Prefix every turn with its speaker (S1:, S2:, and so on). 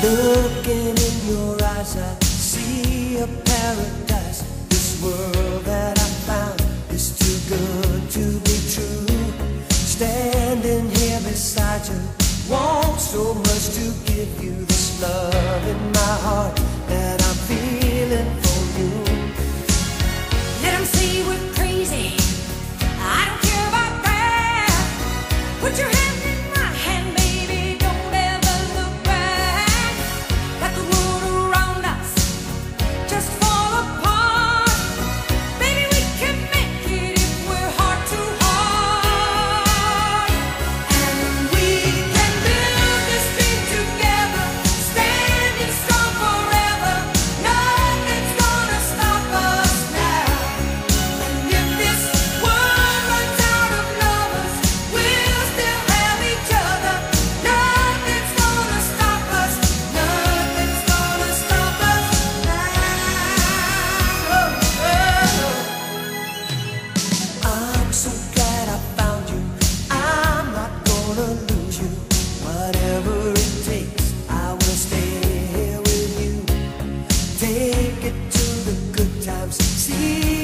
S1: Looking in your eyes, I see a paradise. This world that I found is too good to be true. Standing here beside you, want so much to give you this love in my heart that I'm feeling for you.
S2: Let them see we're crazy. I don't care about that. Put your hand
S1: it to the good times. See